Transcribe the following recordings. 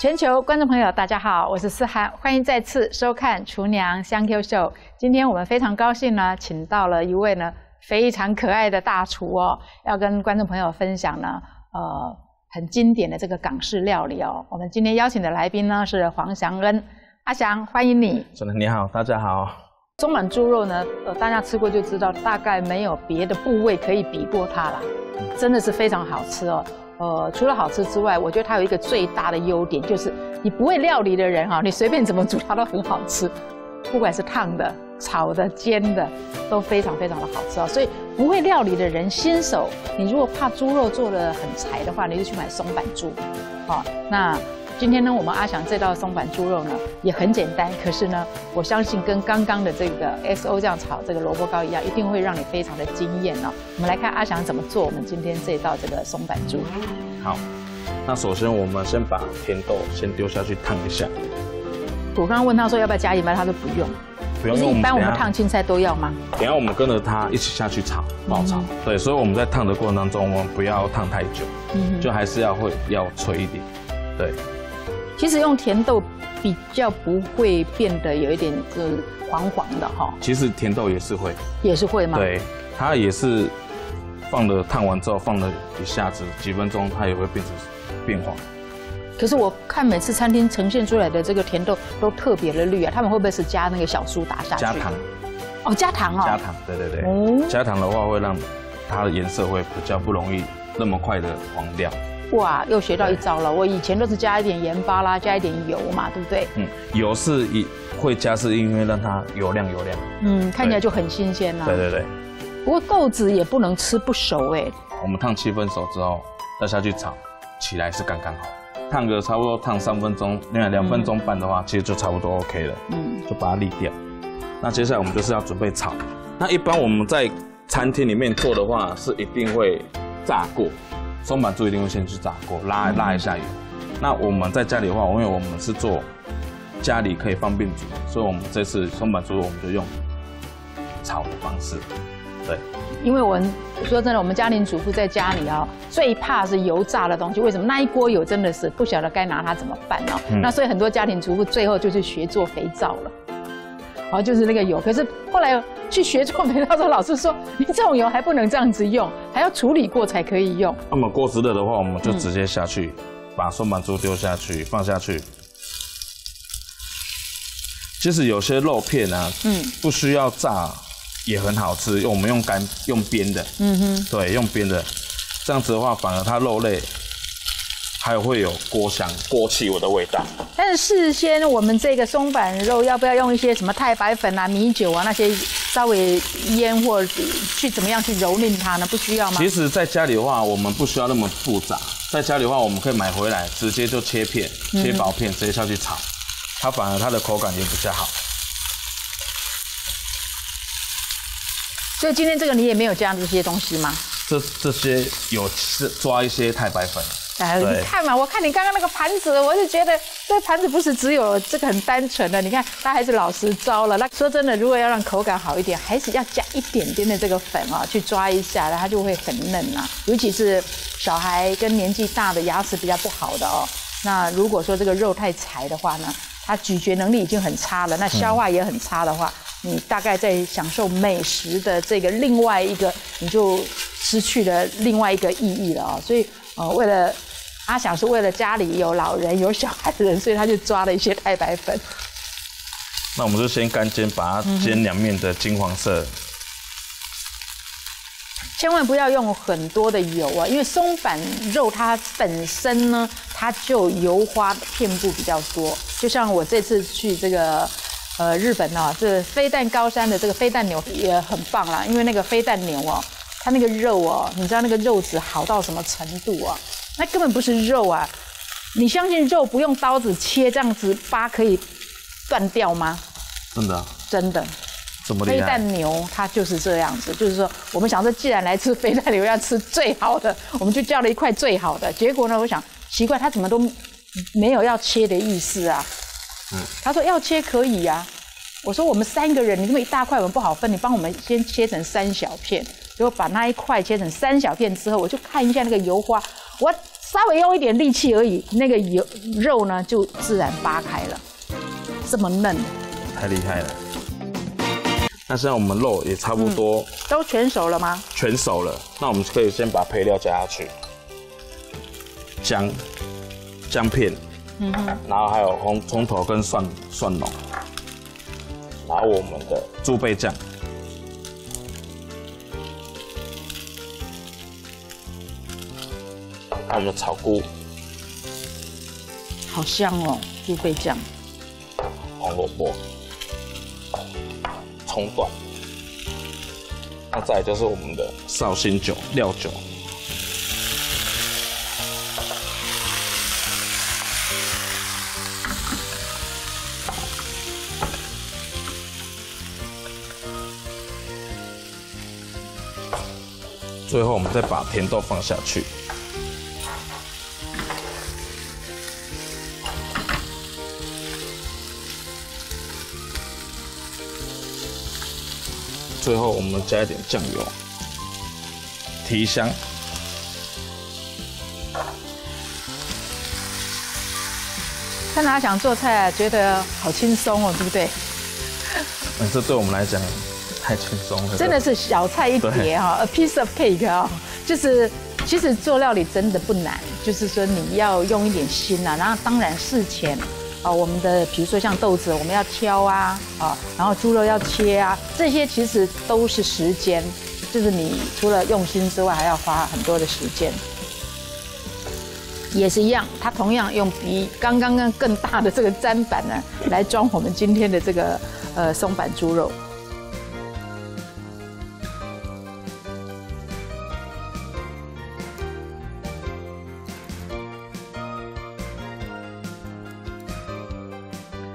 全球观众朋友，大家好，我是思涵，欢迎再次收看《厨娘香 Q 秀》。今天我们非常高兴呢，请到了一位呢非常可爱的大厨哦，要跟观众朋友分享呢，呃，很经典的这个港式料理哦。我们今天邀请的来宾呢是黄祥恩，阿祥，欢迎你。主持人你好，大家好。松板猪肉呢，呃，大家吃过就知道，大概没有别的部位可以比过它了，真的是非常好吃哦。呃，除了好吃之外，我觉得它有一个最大的优点，就是你不会料理的人哈，你随便怎么煮它都很好吃，不管是烫的、炒的、煎的，都非常非常的好吃啊。所以不会料理的人，新手，你如果怕猪肉做的很柴的话，你就去买松板猪，好，那。今天呢，我们阿翔这道松板猪肉呢也很简单，可是呢，我相信跟刚刚的这个 S O 这样炒这个萝卜糕一样，一定会让你非常的惊艳哦。我们来看阿翔怎么做我们今天这道这个松板猪。好，那首先我们先把甜豆先丢下去烫一下。我刚刚问他说要不要加盐巴，他说不用。不用。一般我们烫青菜都要吗？等下我们跟着他一起下去炒爆炒。对，所以我们在烫的过程当中，我们不要烫太久，就还是要会要脆一点。对。其实用甜豆比较不会变得有一点是黄黄的哈。其实甜豆也是会，也是会吗？对，它也是放了烫完之后放了一下子几分钟，它也会变成变黄。可是我看每次餐厅呈现出来的这个甜豆都特别的绿啊，他们会不会是加那个小苏打下去？加糖。哦，加糖哦。加糖，对对对。哦。加糖的话会让它的颜色会比较不容易那么快的黄掉。哇，又学到一招了！我以前都是加一点盐巴啦，加一点油嘛，对不对？嗯，油是一会加，是因为让它油亮油亮。嗯，看起来就很新鲜啦。对对对。不过豆子也不能吃不熟哎。我们烫七分熟之后，再下去炒，起来是刚刚好。烫个差不多烫三分钟，另外两分钟半的话，其实就差不多 OK 了。嗯，就把它沥掉。那接下来我们就是要准备炒。那一般我们在餐厅里面做的话，是一定会炸过。松板猪一定会先去炸锅，拉拉一下油。那我们在家里的话，因为我们是做家里可以方便煮，所以我们这次松板猪我们就用炒的方式。对，因为我们说真的，我们家庭主妇在家里啊，最怕是油炸的东西。为什么？那一锅油真的是不晓得该拿它怎么办哦。那所以很多家庭主妇最后就是学做肥皂了。好，就是那个油。可是后来去学做肥皂的时候，老师说，你这种油还不能这样子用，还要处理过才可以用。那么锅子热的话，我们就直接下去，把松板猪丢下去，放下去。其实有些肉片啊，嗯，不需要炸也很好吃，用我们用干用煸的，嗯哼，对，用煸的，这样子的话，反而它肉类。还有会有锅香、锅气味的味道。但是事先我们这个松板肉要不要用一些什么太白粉啊、米酒啊那些稍微腌或去怎么样去蹂躏它呢？不需要吗？其实在家里的话，我们不需要那么复杂。在家里的话，我们可以买回来直接就切片、切薄片，直接下去炒，它反而它的口感也比较好。所以今天这个你也没有加这些东西吗？这这些有是抓一些太白粉。你看嘛，我看你刚刚那个盘子，我就觉得这盘子不是只有这个很单纯的。你看，它还是老实招了。那说真的，如果要让口感好一点，还是要加一点点的这个粉啊，去抓一下，然后它就会很嫩啊。尤其是小孩跟年纪大的牙齿比较不好的哦，那如果说这个肉太柴的话呢，它咀嚼能力已经很差了，那消化也很差的话，你大概在享受美食的这个另外一个，你就失去了另外一个意义了啊。所以呃，为了他想是为了家里有老人有小孩的人，所以他就抓了一些太白粉。那我们就先干煎，把它煎两面的金黄色。千万不要用很多的油啊，因为松板肉它本身呢，它就油花遍布比较多。就像我这次去这个呃日本呢，这飞弹高山的这个飞弹牛也很棒啦，因为那个飞弹牛哦，它那个肉哦，你知道那个肉质好到什么程度啊？那根本不是肉啊！你相信肉不用刀子切这样子扒可以断掉吗？真的？真的。怎么飞蛋牛它就是这样子，就是说我们想说，既然来吃飞蛋牛要吃最好的，我们就叫了一块最好的。结果呢，我想奇怪，他怎么都没有要切的意思啊？嗯。他说要切可以呀。我说我们三个人，你这么一大块我们不好分，你帮我们先切成三小片。结果把那一块切成三小片之后，我就看一下那个油花，我稍微用一点力气而已，那个油肉呢就自然扒开了，这么嫩，太厉害了。那现在我们肉也差不多，都全熟了吗？全熟了，那我们可以先把配料加下去，姜、姜片，嗯哼，然后还有红葱头跟蒜蒜蓉，然后我们的猪背酱。还有草菇，好香哦！猪背酱，红萝卜，葱段，那再就是我们的绍兴酒、料酒，最后我们再把甜豆放下去。最后我们加一点酱油，提香。看他想做菜，觉得好轻松哦，对不对？嗯，这对我们来讲太轻松了。真的是小菜一碟哈，a piece of cake 啊，就是其实做料理真的不难，就是说你要用一点心呐，然后当然事前。啊，我们的比如说像豆子，我们要挑啊，啊，然后猪肉要切啊，这些其实都是时间，就是你除了用心之外，还要花很多的时间。也是一样，它同样用比刚刚更更大的这个砧板呢，来装我们今天的这个呃松板猪肉。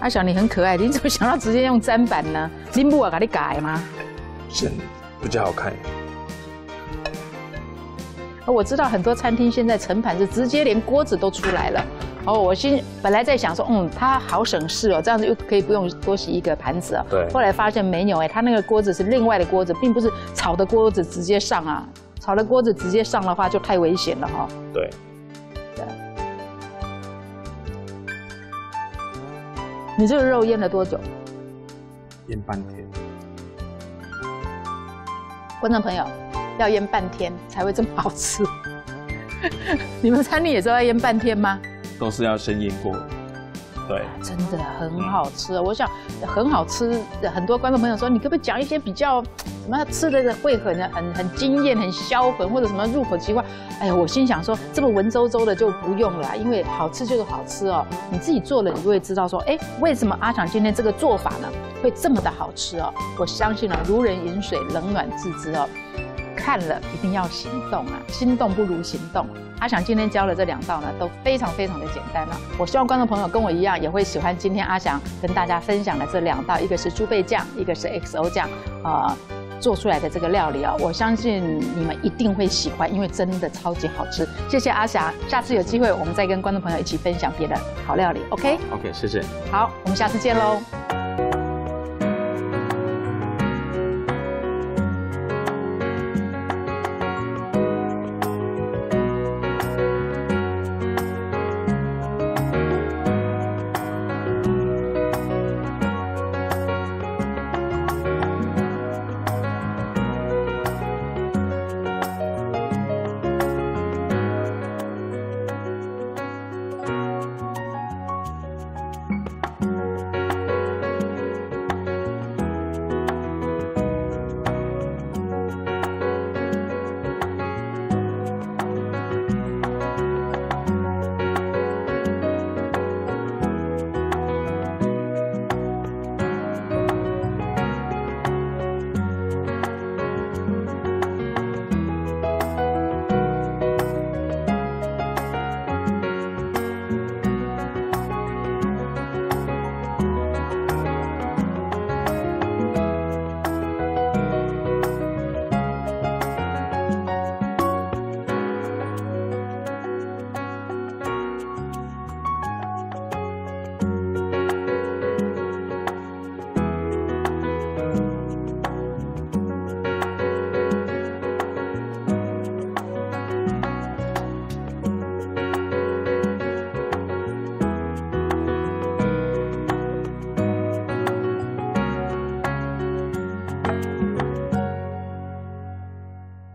阿小，你很可爱，你怎么 想到直接用砧板呢？林布啊，给你改吗？是比较好看。我知道很多餐厅现在盛盘是直接连锅子都出来了。哦，我心本来在想说，嗯，它好省事哦，这样子又可以不用多洗一个盘子啊。对。后来发现没有哎，它那个锅子是另外的锅子，并不是炒的锅子直接上啊。炒的锅子直接上的话就太危险了哈。对。你这个肉腌了多久？腌半天。观众朋友，要腌半天才会这么好吃。你们餐厅也是要腌半天吗？都是要先腌过。对，真的很好吃。我想很好吃，很多观众朋友说，你可不可以讲一些比较什么吃的会很很很惊艳、很销魂，或者什么入口即化？哎呀，我心想说，这么文绉绉的就不用了，因为好吃就是好吃哦。你自己做了，你就会知道说，哎，为什么阿强今天这个做法呢会这么的好吃哦？我相信呢，如人饮水，冷暖自知哦。看了一定要行动啊！心动不如行动。阿翔今天教的这两道呢，都非常非常的简单了。我希望观众朋友跟我一样，也会喜欢今天阿翔跟大家分享的这两道，一个是猪背酱，一个是 XO 酱，啊，做出来的这个料理啊，我相信你们一定会喜欢，因为真的超级好吃。谢谢阿霞，下次有机会我们再跟观众朋友一起分享别的好料理。OK？OK，谢谢。好，我们下次见喽。